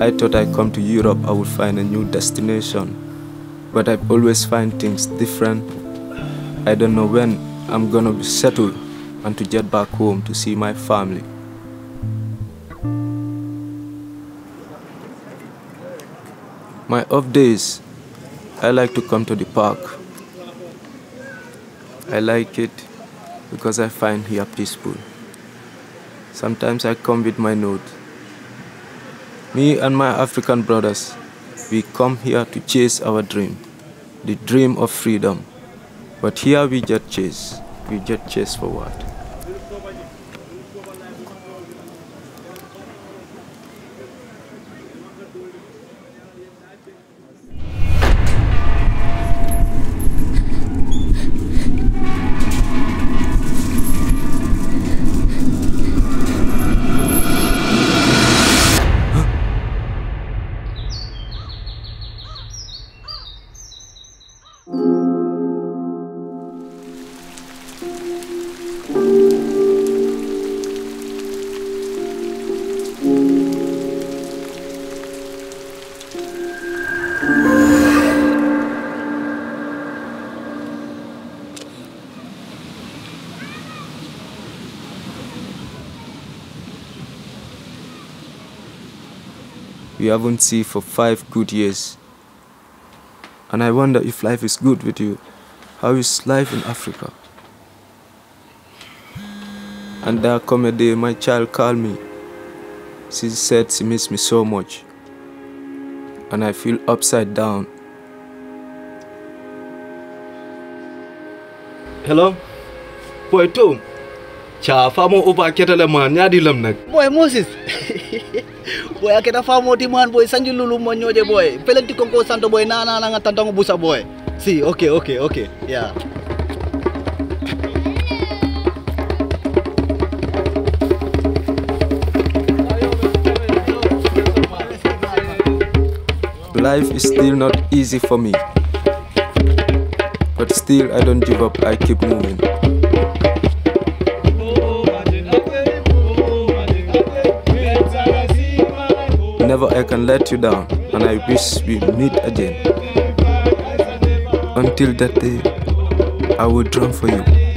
I thought I'd come to Europe, I would find a new destination. But I always find things different. I don't know when I'm gonna be settled and to get back home to see my family. My off days, I like to come to the park. I like it because I find here peaceful. Sometimes I come with my note. Me and my African brothers, we come here to chase our dream, the dream of freedom. But here we just chase, we just chase for We haven't seen for five good years. And I wonder if life is good with you. How is life in Africa? And there come a day my child called me. She said she missed me so much. And I feel upside down. Hello? Boy Tom. Cha famo upa ketale man nyadi lam nak. Boy Moses. boy akita famo ti man boy sanji lulu mo nyoje boy. Pelenti konko santo boy na na nga tantang busa boy. Si, okay, okay, okay. Yeah. Life is still not easy for me. But still, I don't give up, I keep moving. Never I can let you down, and I wish we meet again. Until that day, I will drum for you.